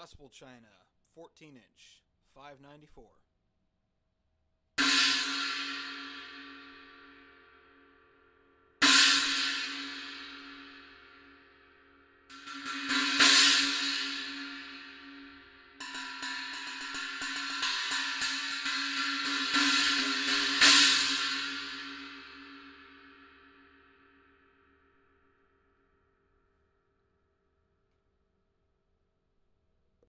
Gospel China, 14 inch, 594.